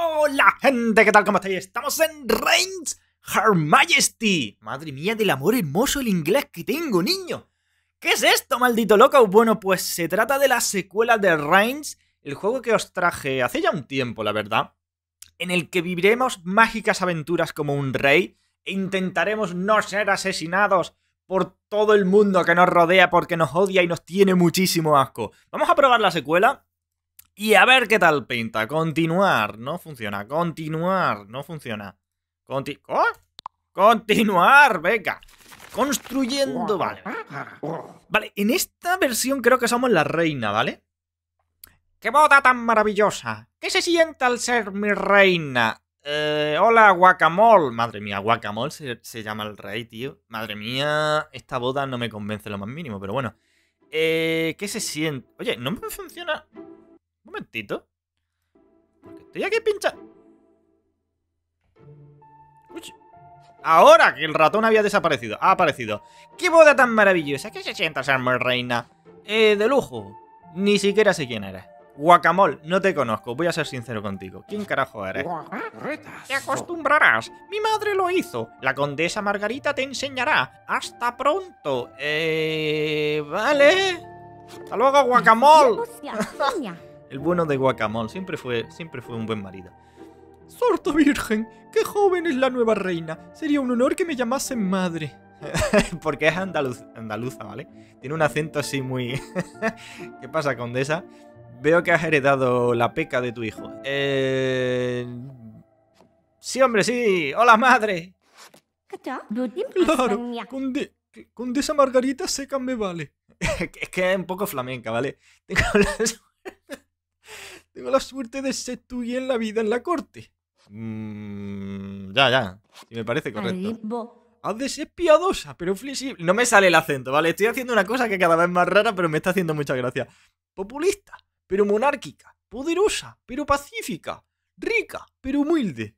Hola gente, ¿qué tal? ¿Cómo estáis? Estamos en Reigns Her Majesty. Madre mía del amor hermoso el inglés que tengo, niño. ¿Qué es esto, maldito loco? Bueno, pues se trata de la secuela de Reigns, el juego que os traje hace ya un tiempo, la verdad, en el que viviremos mágicas aventuras como un rey e intentaremos no ser asesinados por todo el mundo que nos rodea porque nos odia y nos tiene muchísimo asco. Vamos a probar la secuela y a ver qué tal pinta. Continuar, no funciona. Continuar, no funciona. Conti ¿Oh? Continuar, venga. Construyendo, vale. Vale, en esta versión creo que somos la reina, ¿vale? ¡Qué boda tan maravillosa! ¿Qué se siente al ser mi reina? Eh, hola, Guacamole. Madre mía, Guacamole se, se, llama el rey, tío. Madre mía, esta boda no me convence lo más mínimo, pero bueno. Eh, ¿Qué se siente? Oye, no me funciona... Momentito. Porque estoy aquí pinchando. Ahora que el ratón había desaparecido. Ha aparecido. ¡Qué boda tan maravillosa! ¿Qué se siente ser mi reina? Eh, de lujo. Ni siquiera sé quién eres. Guacamole, no te conozco, voy a ser sincero contigo. ¿Quién carajo eres? Te acostumbrarás. Mi madre lo hizo. La condesa Margarita te enseñará. Hasta pronto. Eh... Vale. Hasta luego, Guacamole. El bueno de Guacamole siempre fue, siempre fue un buen marido. ¡Sorto Virgen! ¡Qué joven es la nueva reina! Sería un honor que me llamasen madre. Porque es andaluz, andaluza, ¿vale? Tiene un acento así muy... ¿Qué pasa, condesa? Veo que has heredado la peca de tu hijo. Eh... Sí, hombre, sí. ¡Hola, madre! Claro, conde Condesa Margarita seca me vale. es que es un poco flamenca, ¿vale? Tengo la, Tengo la suerte de ser tuya en la vida en la corte. Mm, ya, ya. Si me parece correcto. Has de ser piadosa, pero flexible. No me sale el acento, ¿vale? Estoy haciendo una cosa que cada vez más rara, pero me está haciendo mucha gracia. Populista, pero monárquica. Poderosa, pero pacífica. Rica, pero humilde.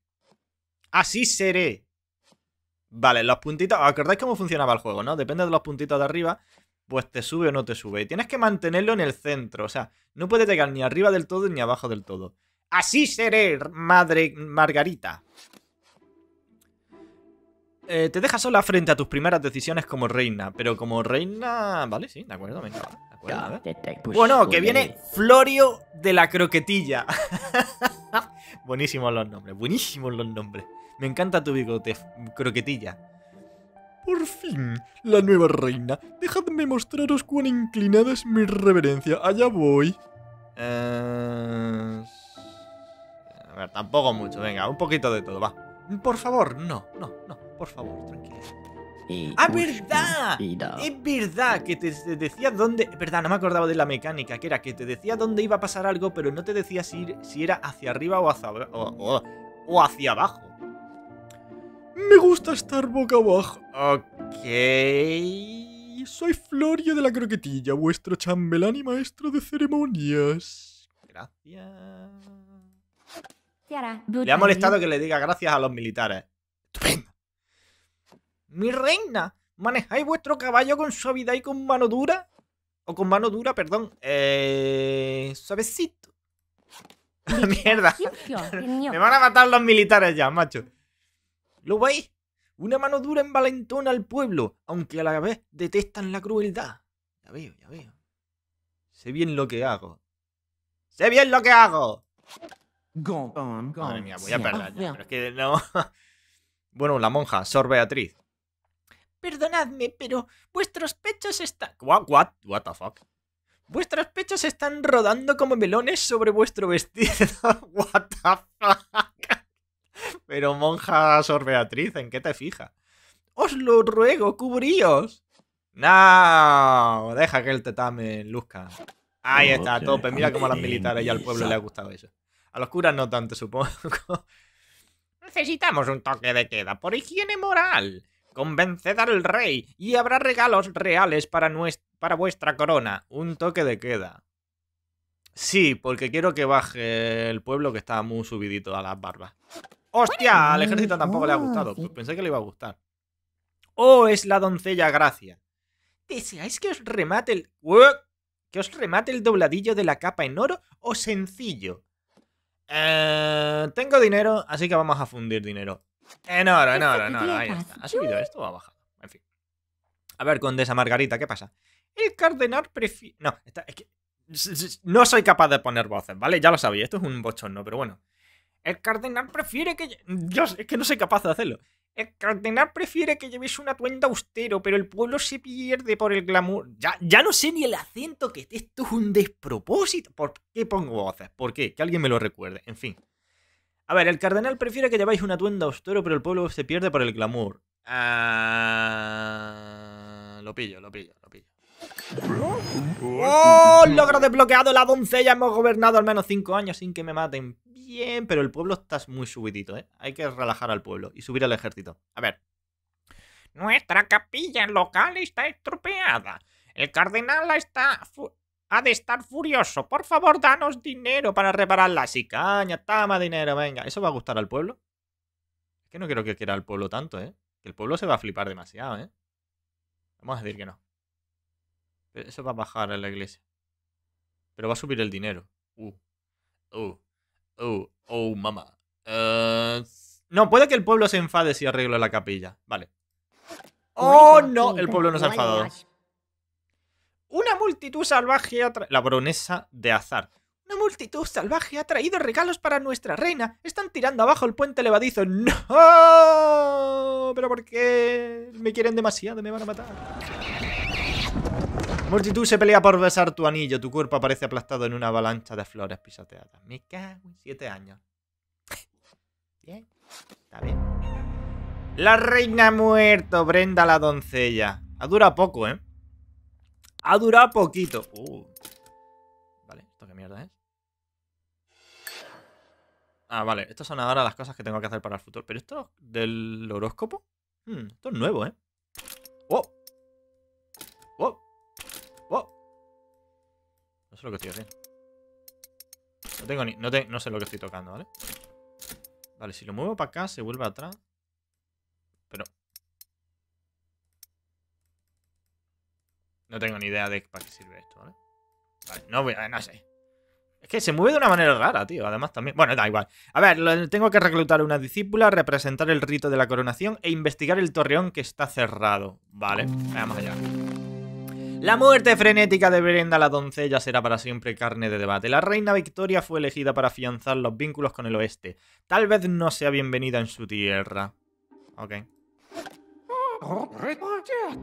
Así seré. Vale, los puntitos... ¿Acordáis cómo funcionaba el juego, no? Depende de los puntitos de arriba, pues te sube o no te sube. Y tienes que mantenerlo en el centro. O sea, no puedes llegar ni arriba del todo ni abajo del todo. Así seré, madre Margarita. Eh, te dejas sola frente a tus primeras decisiones como reina. Pero como reina... Vale, sí, de acuerdo, venga, de acuerdo, Bueno, que viene Florio de la Croquetilla. buenísimos los nombres, buenísimos los nombres. Me encanta tu bigote, Croquetilla. Por fin, la nueva reina. Dejadme mostraros cuán inclinada es mi reverencia. Allá voy. Eh... A ver, tampoco mucho. Venga, un poquito de todo, va. Por favor, no, no, no. Por favor, tranquilo. ¡Ah, verdad! Es verdad que te, decía dónde... Verdad, no me acordaba de la mecánica, que era que te decía dónde iba a pasar algo, pero no te decía si, si era hacia arriba o hacia, o, o hacia abajo. Me gusta estar boca abajo. Ok... Soy Florio de la Croquetilla, vuestro chambelán y maestro de ceremonias. Gracias. Le ha molestado que le diga gracias a los militares. ¡Estupendo! Mi reina, ¿manejáis vuestro caballo con suavidad y con mano dura? O con mano dura, perdón. Eh... Suavecito. Mierda. Me van a matar los militares ya, macho. ¿Lo veis? Una mano dura envalentona al pueblo, aunque a la vez detestan la crueldad. Ya veo, ya veo. Sé bien lo que hago. ¡Sé bien lo que hago! Madre mía, voy a perder ya, pero es que no... bueno, la monja, Sor Beatriz. Perdonadme, pero vuestros pechos están... What, what, what the fuck? Vuestros pechos están rodando como melones sobre vuestro vestido. what the fuck? Pero monja Sor Beatriz, ¿en qué te fijas? Os lo ruego, cubríos. No, deja que el tetame luzca. Ahí está, a tope. Mira cómo a los militares y al pueblo le ha gustado eso. A los curas no tanto, supongo. Necesitamos un toque de queda por higiene moral. Convenced al rey y habrá regalos reales para, para vuestra corona. Un toque de queda. Sí, porque quiero que baje el pueblo que está muy subidito a las barbas. ¡Hostia! Al ejército tampoco le ha gustado. Pues pensé que le iba a gustar. ¡Oh, es la doncella Gracia! ¿Deseáis que os remate el... ¿Que os remate el dobladillo de la capa en oro o sencillo? Eh, tengo dinero, así que vamos a fundir dinero. En oro, en oro, en oro. Ahí está. ¿Ha subido esto o ha bajado? En fin. A ver, Condesa Margarita, ¿qué pasa? El cardenal prefiere... No, está, es que... No soy capaz de poner voces, ¿vale? Ya lo sabía, esto es un bochorno, pero bueno. El cardenal prefiere que... Yo es que no soy capaz de hacerlo. El cardenal prefiere que lleves un atuendo austero, pero el pueblo se pierde por el glamour. Ya, ya no sé ni el acento que esto es un despropósito. ¿Por qué pongo voces? ¿Por qué? Que alguien me lo recuerde. En fin. A ver, el cardenal prefiere que lleváis un atuendo austero, pero el pueblo se pierde por el glamour. Ah, lo pillo, lo pillo, lo pillo. ¡Oh! Logro desbloqueado la doncella. Hemos gobernado al menos 5 años sin que me maten. Bien, pero el pueblo está muy subidito, ¿eh? Hay que relajar al pueblo y subir al ejército. A ver. Nuestra capilla local está estropeada. El cardenal está ha de estar furioso. Por favor, danos dinero para reparar la caña, tama dinero, venga. ¿Eso va a gustar al pueblo? Es que no creo que quiera al pueblo tanto, ¿eh? Que el pueblo se va a flipar demasiado, ¿eh? Vamos a decir que no. Eso va a bajar en la iglesia. Pero va a subir el dinero. Uh. Uh. Uh. Oh, mamá. Uh, no, puede que el pueblo se enfade si arreglo la capilla. Vale. ¡Oh, no! El pueblo no se ha enfadado. Una multitud salvaje ha La bronesa de azar. Una multitud salvaje ha traído regalos para nuestra reina. Están tirando abajo el puente levadizo. ¡No! ¿Pero por qué? Me quieren demasiado, me van a matar. Multitud se pelea por besar tu anillo. Tu cuerpo aparece aplastado en una avalancha de flores pisoteadas. Me cago en siete años. Bien, está bien. La reina ha muerto, Brenda la doncella. Ha durado poco, ¿eh? Ha durado poquito. Uh. Vale, ¿esto qué mierda es? Ah, vale. Estas son ahora las cosas que tengo que hacer para el futuro. ¿Pero esto del horóscopo? Hmm, esto es nuevo, ¿eh? Lo que estoy haciendo. No tengo ni... No, no sé lo que estoy tocando, ¿vale? Vale, si lo muevo para acá, se vuelve atrás. Pero... No tengo ni idea de para qué sirve esto, ¿vale? Vale, no voy a... No sé. Es que se mueve de una manera rara, tío. Además también... Bueno, da igual. A ver, tengo que reclutar una discípula, representar el rito de la coronación e investigar el torreón que está cerrado. Vale, vamos allá. La muerte frenética de Brenda la doncella será para siempre carne de debate. La reina Victoria fue elegida para afianzar los vínculos con el oeste. Tal vez no sea bienvenida en su tierra. Ok.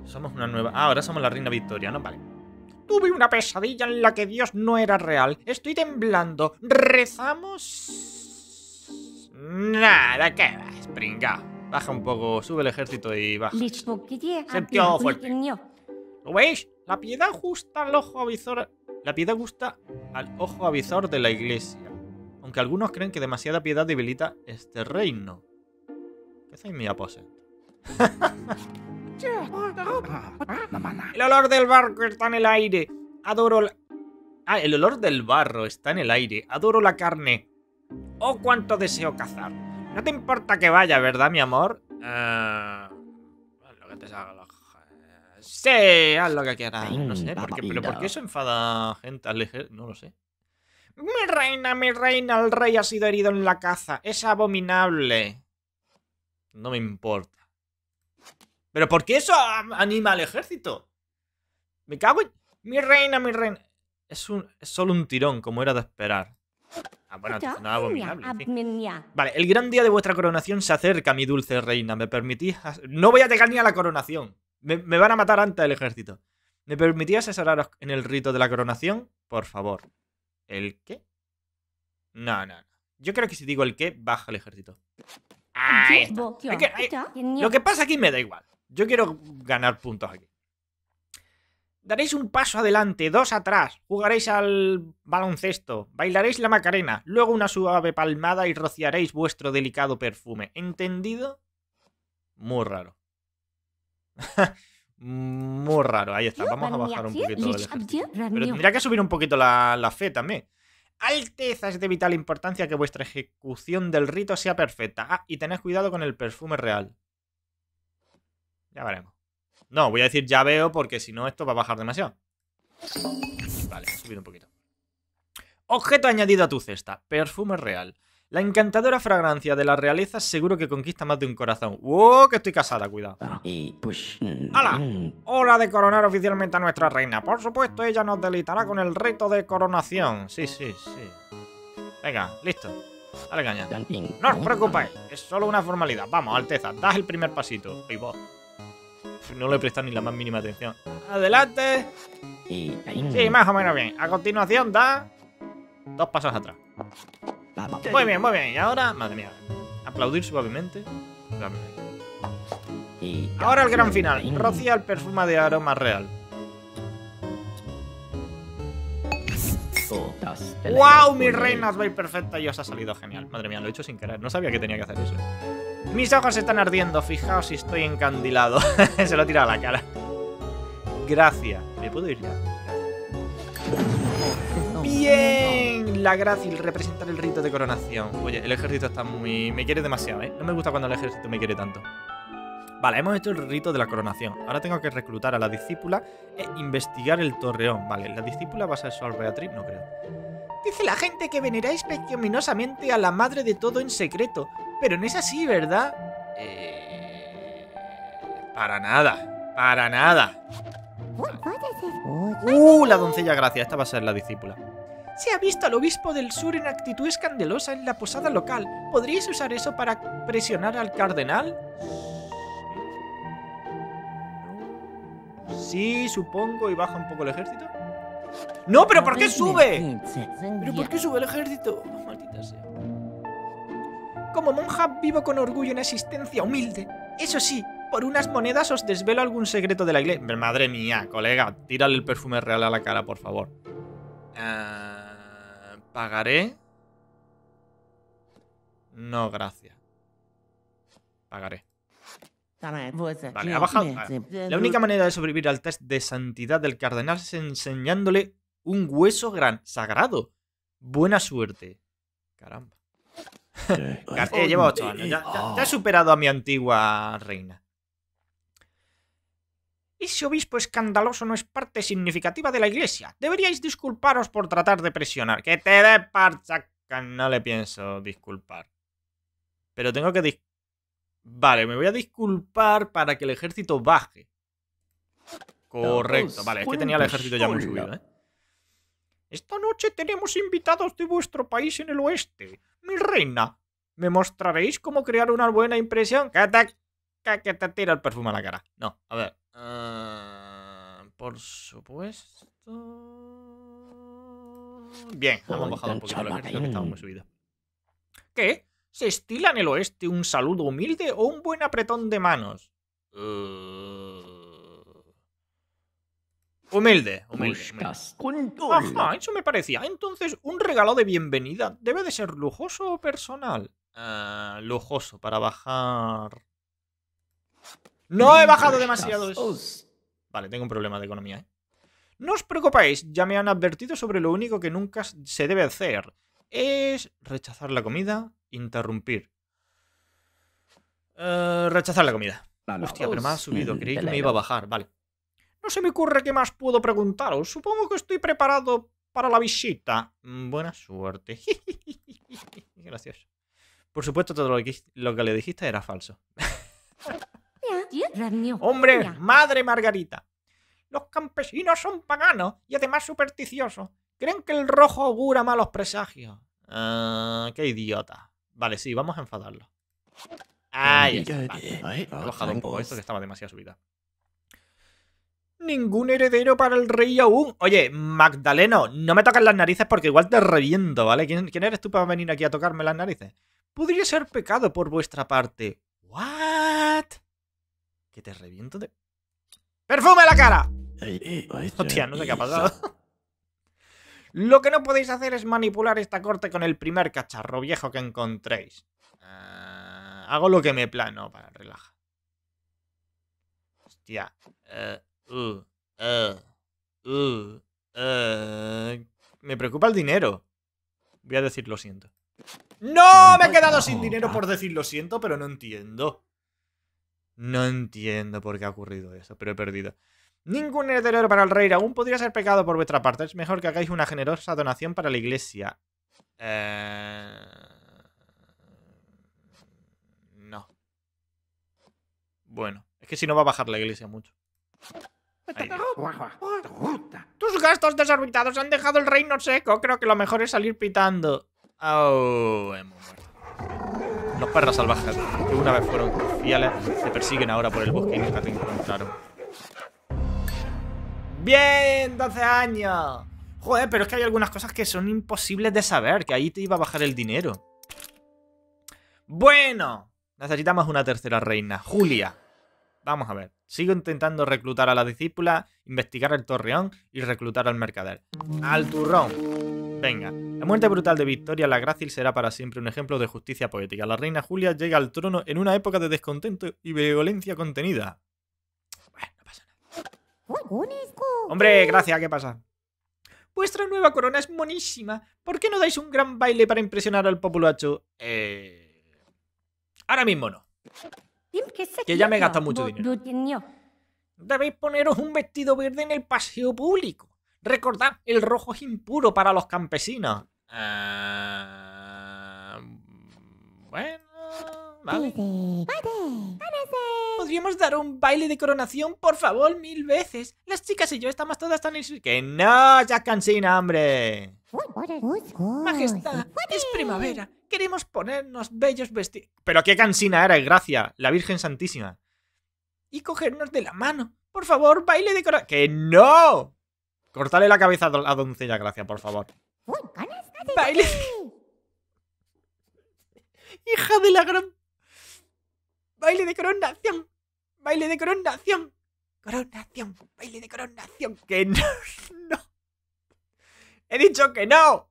Somos una nueva... Ah, ahora somos la reina Victoria, ¿no? Vale. Tuve una pesadilla en la que Dios no era real. Estoy temblando. ¿Rezamos? Nada, ¿qué vas, pringa? Baja un poco, sube el ejército y baja. Sentió fuerte. ¿Lo veis? La piedad gusta al ojo avizor. La piedad gusta al ojo avizor de la iglesia. Aunque algunos creen que demasiada piedad debilita este reino. ¿Qué hacéis mi aposento? el olor del barco está en el aire. Adoro la... Ah, el olor del barro está en el aire. Adoro la carne. Oh, cuánto deseo cazar. No te importa que vaya, ¿verdad, mi amor? Uh... Lo que te salga la Sí, haz lo que quieras. No sé, ¿por qué, pero ¿por qué se enfada gente al No lo sé. Mi reina, mi reina, el rey ha sido herido en la caza. Es abominable. No me importa. ¿Pero por qué eso anima al ejército? Me cago en... Mi reina, mi reina. Es, un, es solo un tirón, como era de esperar. Ah, bueno, no abominable. Vale, el gran día de vuestra coronación se acerca, mi dulce reina. ¿Me permitís? No voy a llegar ni a la coronación. Me, van a matar antes el ejército. ¿Me permitís asesoraros en el rito de la coronación? Por favor. ¿El qué? No, no, no. Yo creo que si digo el qué, baja el ejército. lo que pasa aquí me da igual. Yo quiero ganar puntos aquí. Daréis un paso adelante, dos atrás, jugaréis al baloncesto, bailaréis la macarena, luego una suave palmada y rociaréis vuestro delicado perfume. ¿Entendido? Muy raro. Muy raro, ahí está. Vamos a bajar un poquito Pero tendría que subir un poquito la, fe también. Alteza, es de vital importancia que vuestra ejecución del rito sea perfecta. Ah, y tened cuidado con el perfume real. Ya veremos. No, voy a decir ya veo porque si no esto va a bajar demasiado. Vale, ha subido un poquito. Objeto añadido a tu cesta. Perfume real. La encantadora fragancia de la realeza seguro que conquista más de un corazón. ¡Wow! Que estoy casada, cuidado. pues, ¡Hala! Hora de coronar oficialmente a nuestra reina. Por supuesto, ella nos deleitará con el rito de coronación. Sí, sí, sí. Venga, listo. Dale caña. No os preocupéis, es solo una formalidad. Vamos, Alteza, das el primer pasito. Y vos. No le prestas ni la más mínima atención. Adelante. Sí, más o menos bien. A continuación, da dos pasos atrás. Muy bien, muy bien. Y ahora, madre mía, aplaudir suavemente. Ahora el gran final. Rocía el perfume de aroma real. ¡Wow! Mi reina os veis perfecta y os ha salido genial. Madre mía, lo he hecho sin querer. No sabía que tenía que hacer eso. Mis ojos están ardiendo. Fijaos si estoy encandilado. Se lo he tirado a la cara. Gracias. ¿Me puedo ir ya? Bien, la gracia y representar el rito de coronación. Oye, el ejército está muy... Me quiere demasiado, ¿eh? No me gusta cuando el ejército me quiere tanto. Vale, hemos hecho el rito de la coronación. Ahora tengo que reclutar a la discípula e investigar el torreón. Vale, ¿la discípula va a ser Sol Beatriz? No creo. Dice la gente que veneráis pecaminosamente a la madre de todo en secreto. Pero no es así, ¿verdad? Eh... Para nada. Para nada. Uh, la doncella Gracia. Esta va a ser la discípula. Se ha visto al obispo del sur en actitud escandalosa en la posada local. ¿Podríais usar eso para presionar al cardenal? Sí, supongo, y baja un poco el ejército. ¡No, pero ¿por qué sube? ¿Pero por qué sube el ejército? Maldita sea. Como monja vivo con orgullo en existencia humilde. Eso sí, por unas monedas os desvelo algún secreto de la iglesia. Madre mía, colega, tírale el perfume real a la cara, por favor. Uh, ¿Pagaré? No, gracias. Pagaré. Vale, ha bajado. La única manera de sobrevivir al test de santidad del cardenal es enseñándole un hueso gran sagrado. Buena suerte. Caramba. eh, lleva ocho años. Ya, ya, he superado a mi antigua reina. Ese obispo escandaloso no es parte significativa de la iglesia. Deberíais disculparos por tratar de presionar. Que te dé parcha. No le pienso disculpar. Pero tengo que Vale, me voy a disculpar para que el ejército baje. Correcto, vale, es que tenía el ejército ya muy subido, ¿eh? Esta noche tenemos invitados de vuestro país en el oeste. Mi reina, ¿me mostraréis cómo crear una buena impresión? Que te, que te tira el perfume a la cara. No, a ver. Uh, por supuesto... Bien, hemos bajado un poquito el ejército que estaba muy subido. ¿Qué? ¿Se estila en el oeste un saludo humilde o un buen apretón de manos? Uh... Humilde, humilde, Ajá, eso me parecía. Entonces, un regalo de bienvenida debe de ser lujoso o personal. Uh, lujoso, para bajar... No he bajado demasiado. Vale, tengo un problema de economía, ¿eh? No os preocupéis, ya me han advertido sobre lo único que nunca se debe hacer. Es rechazar la comida, Interrumpir. Eh, rechazar la comida. Hostia, pero me ha subido. Creí que me iba a bajar. Vale. No se me ocurre qué más puedo preguntaros. Supongo que estoy preparado para la visita. Mm, buena suerte. Gracioso. Por supuesto, todo lo que, lo que le dijiste era falso. Hombre, madre Margarita. Los campesinos son paganos y además supersticiosos. Creen que el rojo augura malos presagios. Ah, qué idiota. Vale, sí, vamos a enfadarlo. Ahí He bajado un poco esto que estaba demasiado subida. Ningún heredero para el rey aún. Oye, Magdaleno, no me toques las narices porque igual te reviento, ¿vale? ¿Quién, eres tú para venir aquí a tocarme las narices? Podría ser pecado por vuestra parte. ¿What? Que te reviento de... ¡Perfume la cara! Hostia, no sé qué ha pasado. Lo que no podéis hacer es manipular esta corte con el primer cacharro viejo que encontréis. Ah, hago lo que me plano para relajar. Hostia. Eh, uh, eh, uh, eh. me preocupa el dinero. Voy a decir lo siento. ¡No! Me he quedado sin dinero por decir lo siento, pero no entiendo. No entiendo por qué ha ocurrido eso, pero he perdido. Ningún heredero para el rey aún podría ser pecado por vuestra parte. Es mejor que hagáis una generosa donación para la iglesia. Eh... No. Bueno, es que si no va a bajar la iglesia mucho. Tus gastos desorbitados han dejado el reino seco. Creo que lo mejor es salir pitando. Oh, hemos muerto. Los perros salvajes, que una vez fueron fieles, se persiguen ahora por el bosque y nunca te encontraron. Bien, 12 años. Joder, pero es que hay algunas cosas que son imposibles de saber, que ahí te iba a bajar el dinero. Bueno, necesitamos una tercera reina, Julia. Vamos a ver. Sigo intentando reclutar a la discípula, investigar el torreón y reclutar al mercader. Al turrón. Venga. La muerte brutal de Victoria la Grácil será para siempre un ejemplo de justicia poética. La reina Julia llega al trono en una época de descontento y violencia contenida. Bueno, no pasa nada. Hombre, gracias, ¿qué pasa? Vuestra nueva corona es monísima. ¿Por qué no dais un gran baile para impresionar al populacho? Eh... Ahora mismo no. Que ya me he gastado mucho dinero. Debéis poneros un vestido verde en el paseo público. Recordad, el rojo es impuro para los campesinos. Ah, bueno, vale. Podríamos dar un baile de coronación, por favor, mil veces. Las chicas y yo estamos todas tan... ¡Que no, ya cansina, hombre! Majestad, es primavera. Queremos ponernos bellos vestidos. Pero qué cansina era, Gracia, la Virgen Santísima. Y cogernos de la mano. Por favor, baile de coronación. ¡Que no! Cortale la cabeza a la doncella, Gracia, por favor. Baile. Hija de la gran. Baile de coronación. Baile de coronación. Coronación. Baile de coronación. Que no. No. He dicho que no.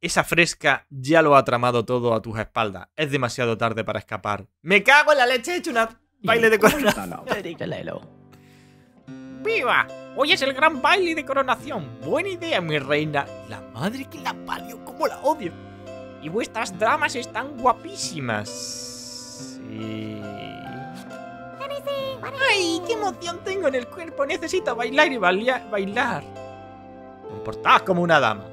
Esa fresca ya lo ha tramado todo a tus espaldas. Es demasiado tarde para escapar. ¡Me cago en la leche! He hecho una baile de coronación. ¡Viva! Hoy es el gran baile de coronación. Buena idea, mi reina. La madre que la parió, como la odio. Y vuestras damas están guapísimas. Sí. ¡Ay, qué emoción tengo en el cuerpo! Necesito bailar y bailar. Comportaos como una dama.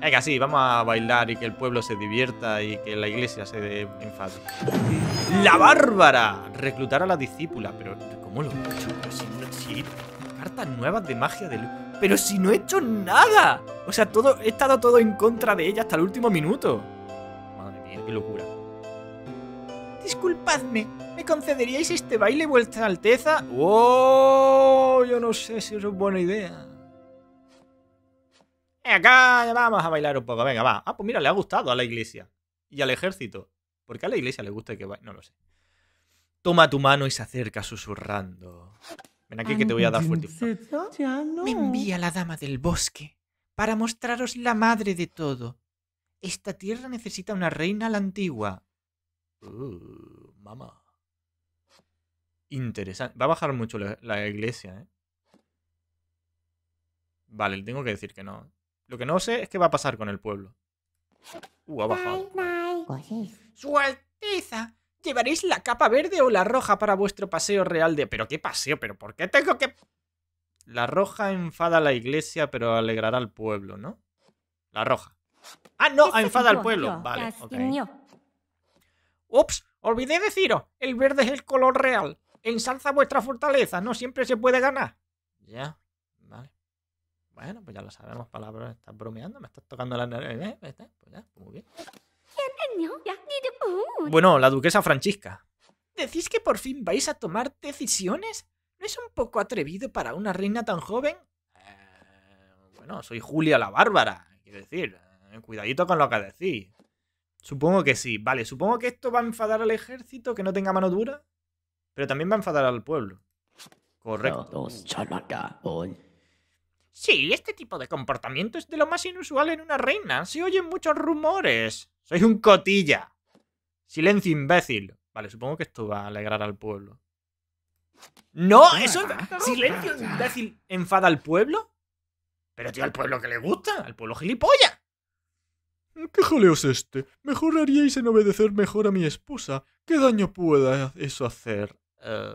Venga, sí, vamos a bailar y que el pueblo se divierta y que la iglesia se de- enfade. ¡La bárbara! Reclutar a la discípula. Pero, ¿cómo lo he hecho? Pero si, no- si- Cartas nuevas de magia de luz. Pero si no he hecho nada. O sea, todo, he estado todo en contra de ella hasta el último minuto. Madre mía, qué locura. Disculpadme, ¿me concederíais este baile, vuestra alteza? ¡Oh! Yo no sé si eso es buena idea. Eh, Acá vamos a bailar un poco, venga, va. Ah, pues mira, le ha gustado a la iglesia. Y al ejército. ¿Por qué a la iglesia le gusta que baile? No lo sé. Toma tu mano y se acerca susurrando. Ven aquí que te voy a dar fuerte. Me envía la dama del bosque para mostraros la madre de todo. Esta tierra necesita una reina a la antigua. Uh, mamá. Interesante. Va a bajar mucho la, la iglesia, ¿eh? Vale, le tengo que decir que no. Lo que no sé es qué va a pasar con el pueblo. Uh, ha bajado. Su Alteza, ¿llevaréis la capa verde o la roja para vuestro paseo real de... ¿Pero qué paseo? ¿Pero por qué tengo que...? La roja enfada a la iglesia, pero alegrará al pueblo, ¿no? La roja. Ah, no, enfada al pueblo. Vale, ok. Ups, olvidé deciros. El verde es el color real. Ensalza vuestra fortaleza, no siempre se puede ganar. Ya, vale. Bueno, pues ya lo sabemos, palabras. Estás bromeando, me estás tocando la nariz. ¿eh? Pues ya, pues muy bien. Bueno, la duquesa Francisca. ¿Decís que por fin vais a tomar decisiones? ¿No es un poco atrevido para una reina tan joven? Eh, bueno, soy Julia la Bárbara. Quiero decir, eh, cuidadito con lo que decís. Supongo que sí. Vale, supongo que esto va a enfadar al ejército que no tenga mano dura. Pero también va a enfadar al pueblo. Correcto. Sí, este tipo de comportamiento es de lo más inusual en una reina. Se oyen muchos rumores. Soy un cotilla. Silencio, imbécil. Vale, supongo que esto va a alegrar al pueblo. ¡No! ¡Eso! ¡Silencio, imbécil! ¿Enfada al pueblo? Pero tío, al pueblo que le gusta. Al pueblo gilipollas. ¿Qué jaleo es este? Mejor haríais en obedecer mejor a mi esposa. ¿Qué daño pueda eso hacer? Eh,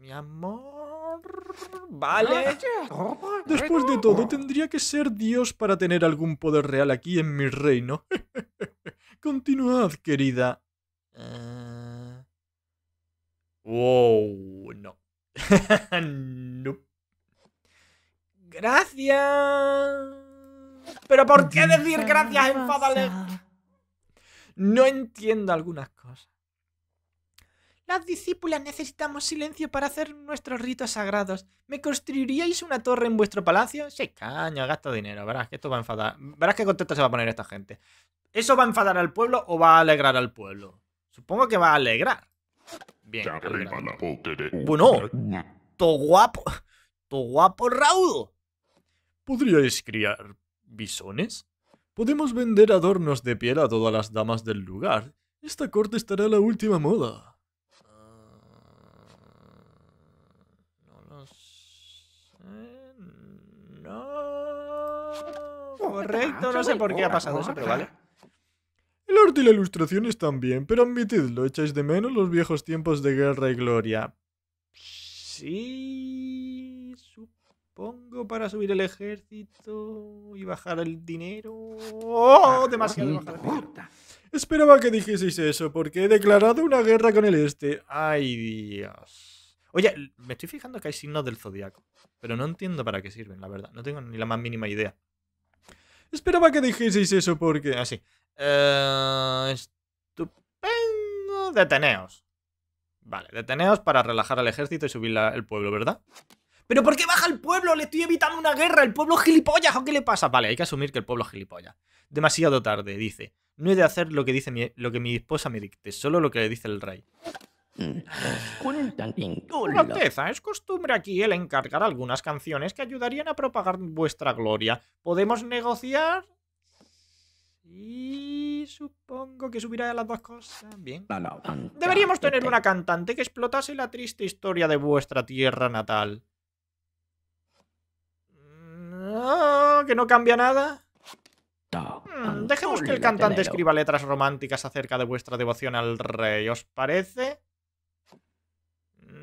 mi amor. Vale. Después de todo, tendría que ser Dios para tener algún poder real aquí en mi reino. Continuad, querida. Uh... Wow, no. no. Gracias. Pero ¿por qué decir gracias enfadale? No entiendo algunas cosas. Las discípulas necesitamos silencio para hacer nuestros ritos sagrados. ¿Me construiríais una torre en vuestro palacio? Sí, caña, gasto dinero. Verás que esto va a enfadar. Verás qué contento se va a poner esta gente. ¿Eso va a enfadar al pueblo o va a alegrar al pueblo? Supongo que va a alegrar. Bien. Bueno, to guapo. To guapo raudo. ¿Podríais criar bisones? Podemos vender adornos de piel a todas las damas del lugar. Esta corte estará a la última moda. Correcto, no sé por qué ha pasado eso, pero vale. El arte y la ilustración están bien, pero admitidlo, echáis de menos los viejos tiempos de guerra y gloria. Sí, supongo para subir el ejército y bajar el dinero. ¡Oh! Demasiado bajar el dinero. Esperaba que dijeseis eso, porque he declarado una guerra con el este. ¡Ay, Dios! Oye, me estoy fijando que hay signos del zodiaco, pero no entiendo para qué sirven, la verdad. No tengo ni la más mínima idea. Esperaba que dijeseis eso porque... Así. Eh, estupendo. Deteneos. Vale, deteneos para relajar al ejército y subir el pueblo, ¿verdad? ¿Pero por qué baja el pueblo? Le estoy evitando una guerra. ¿El pueblo gilipollas o qué le pasa? Vale, hay que asumir que el pueblo gilipollas. Demasiado tarde, dice. No he de hacer lo que dice mi, lo que mi esposa me dicte, solo lo que le dice el rey. Alteza, es costumbre aquí el encargar algunas canciones que ayudarían a propagar vuestra gloria. ¿Podemos negociar? Y supongo que subirá las dos cosas. Bien. Deberíamos tener una cantante que explotase la triste historia de vuestra tierra natal. No, que no cambia nada. Hmm, dejemos que el cantante escriba letras románticas acerca de vuestra devoción al rey, ¿os parece?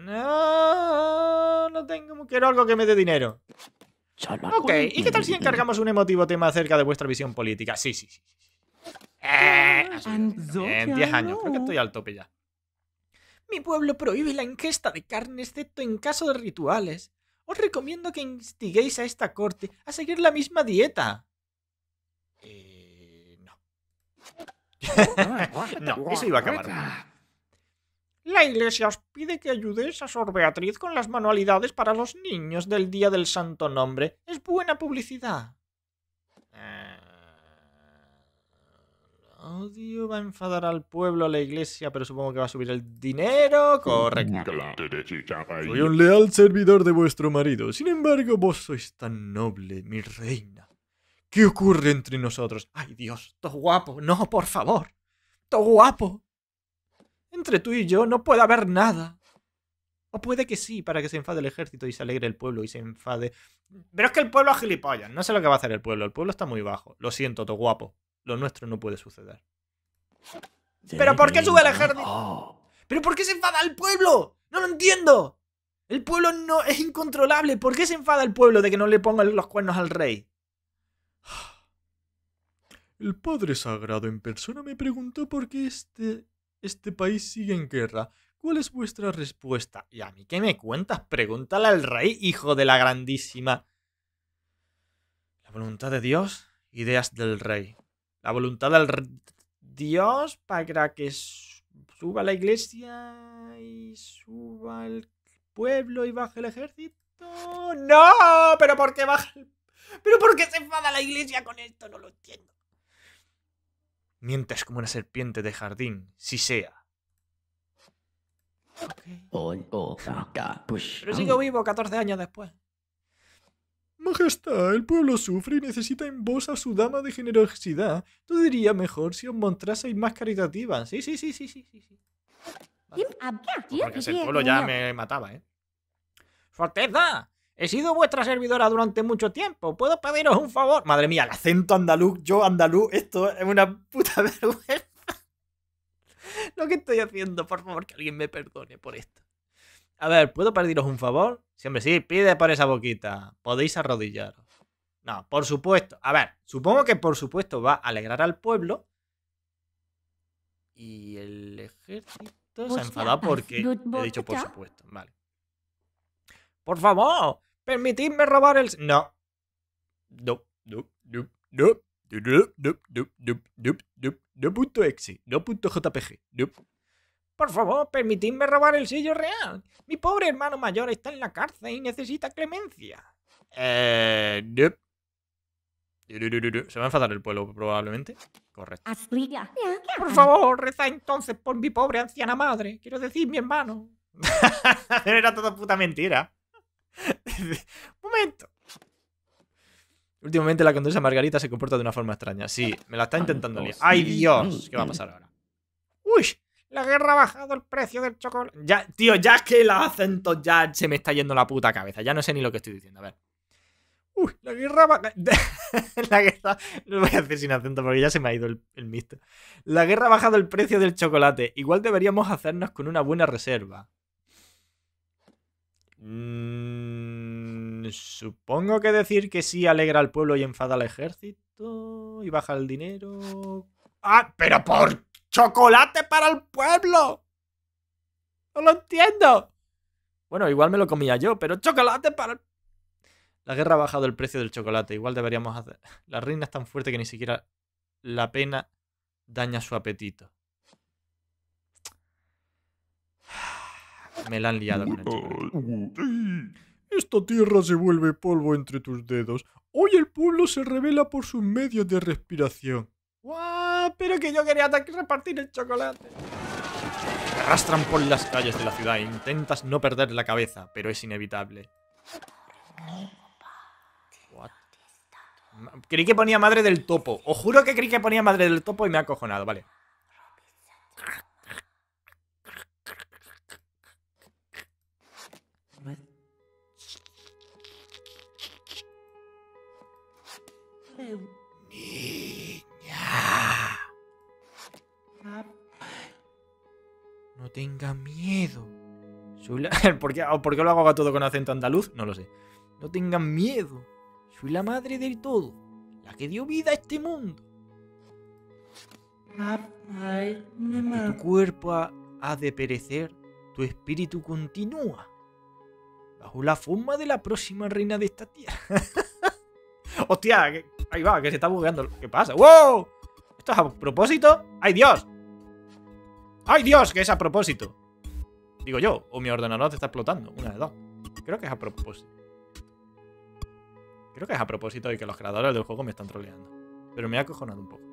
No, no tengo. Quiero algo que me dé dinero. Ok, ¿y qué tal si encargamos un emotivo tema acerca de vuestra visión política? Sí, sí, sí. Eh, en 10 años, creo que estoy al tope ya. Mi pueblo prohíbe la ingesta de carne excepto en caso de rituales. Os recomiendo que instiguéis a esta corte a seguir la misma dieta. Eh, no. no, eso iba a acabar. La iglesia os pide que ayudéis a Sor Beatriz con las manualidades para los niños del Día del Santo Nombre. Es buena publicidad. Eh, odio va a enfadar al pueblo, a la iglesia, pero supongo que va a subir el dinero. Correcto. Soy un leal servidor de vuestro marido. Sin embargo, vos sois tan noble, mi reina. ¿Qué ocurre entre nosotros? Ay, Dios, todo guapo. No, por favor. Todo guapo. Entre tú y yo no puede haber nada. O puede que sí, para que se enfade el ejército y se alegre el pueblo y se enfade. Pero es que el pueblo es gilipollas. No sé lo que va a hacer el pueblo. El pueblo está muy bajo. Lo siento, to guapo. Lo nuestro no puede suceder. ¿Pero por qué sube el ejército? ¿Pero por qué se enfada el pueblo? No lo entiendo. El pueblo no es incontrolable. ¿Por qué se enfada el pueblo de que no le pongan los cuernos al rey? El Padre Sagrado en persona me preguntó por qué este este país sigue en guerra. ¿Cuál es vuestra respuesta? ¿Y a mí qué me cuentas? Pregúntale al rey, hijo de la grandísima. La voluntad de Dios, ideas del rey. La voluntad del Dios para que suba la iglesia y suba el pueblo y baje el ejército. ¡No! ¿Pero por qué baja ¿Pero por qué se enfada la iglesia con esto? No lo entiendo. Mientes como una serpiente de jardín, si sea. Pero sigo vivo 14 años después. Majestad, el pueblo sufre y necesita en vos a su dama de generosidad. Tú diría mejor si os mostraseis más caritativa. Sí, sí, sí, sí, sí, sí. Porque ese pueblo ya me mataba, ¿eh? ¡Su He sido vuestra servidora durante mucho tiempo. ¿Puedo pediros un favor? Madre mía, el acento andaluz, yo andaluz, esto es una puta vergüenza. lo que estoy haciendo. Por favor, que alguien me perdone por esto. A ver, ¿puedo pediros un favor? Siempre sí, pide por esa boquita. Podéis arrodillaros. No, por supuesto. A ver, supongo que por supuesto va a alegrar al pueblo. Y el ejército se ha enfadado porque he dicho por supuesto. Vale. Por favor, permitidme robar el... No. No, no, no, no. No, no, no, no, no, no, no punto exe, no punto jpg, no. Por favor, permitidme robar el sello real. Mi pobre hermano mayor está en la cárcel y necesita clemencia. Eh, no. Se va a enfadar el pueblo, probablemente. Correcto. Por favor, reza entonces por mi pobre anciana madre. Quiero decir, mi hermano. Era todo puta mentira. Momento. Últimamente la condesa Margarita se comporta de una forma extraña. Sí, me la está intentando liar. ¡Ay, Dios! ¿Qué va a pasar ahora? ¡Uy! La guerra ha bajado el precio del chocolate. Ya, tío, ya es que el acento ya se me está yendo la puta cabeza. Ya no sé ni lo que estoy diciendo. A ver. Uy, la guerra va... la guerra... Lo voy a hacer sin acento porque ya se me ha ido el, el La guerra ha bajado el precio del chocolate. Igual deberíamos hacernos con una buena reserva. Mm, supongo que decir que sí alegra al pueblo y enfada al ejército y baja el dinero. ¡Ah! ¡Pero por chocolate para el pueblo! No lo entiendo. Bueno, igual me lo comía yo, pero chocolate para el... La guerra ha bajado el precio del chocolate. Igual deberíamos hacer... La reina es tan fuerte que ni siquiera la pena daña su apetito. Me la han liado con el chocolate. Esta tierra se vuelve polvo entre tus dedos. Hoy el pueblo se revela por sus medios de respiración. ¡Guau! Pero que yo quería repartir el chocolate. Te arrastran por las calles de la ciudad e intentas no perder la cabeza, pero es inevitable. What? Creí que ponía madre del topo. Os juro que creí que ponía madre del topo y me ha acojonado, vale. No tenga miedo. ¿Por qué, ¿Por qué lo hago todo con acento andaluz? No lo sé. No tengan miedo. Soy la madre del todo. La que dio vida a este mundo. tu cuerpo ha de perecer, tu espíritu continúa. Bajo la forma de la próxima reina de esta tierra. Hostia, ahí va, que se está bugueando. ¿Qué pasa? ¡Wow! ¿Esto es a propósito? ¡Ay, Dios! ¡Ay, Dios! Que es a propósito. Digo yo, o mi ordenador te está explotando. Una de dos. Creo que es a propósito. Creo que es a propósito y que los creadores del juego me están troleando. Pero me ha acojonado un poco.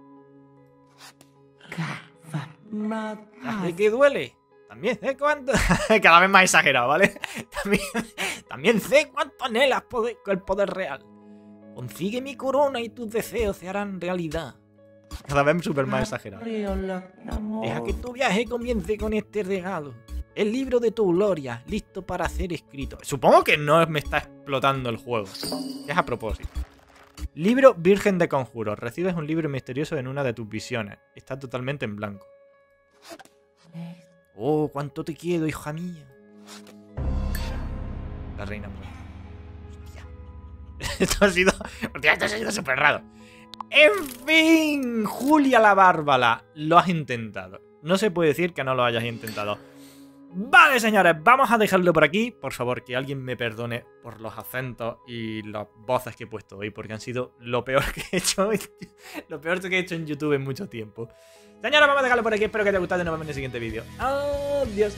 ¿De qué duele? También sé cuánto. Cada vez más exagerado, ¿vale? También, también sé cuánto anhelas el poder real. Consigue mi corona y tus deseos se harán realidad. Cada vez súper más exagerado. Deja que tu viaje comience con este regalo. El libro de tu gloria, listo para ser escrito. Supongo que no me está explotando el juego. Es a propósito. Libro Virgen de Conjuros. Recibes un libro misterioso en una de tus visiones. Está totalmente en blanco. Oh, cuánto te quiero, hija mía. La reina esto ha sido. esto ha sido súper raro. En fin, Julia la Bárbara, lo has intentado. No se puede decir que no lo hayas intentado. Vale, señores, vamos a dejarlo por aquí. Por favor, que alguien me perdone por los acentos y las voces que he puesto hoy, porque han sido lo peor que he hecho. lo peor que he hecho en YouTube en mucho tiempo. Señores, vamos a dejarlo por aquí. Espero que te haya gustado y nos vemos en el siguiente vídeo. Adiós.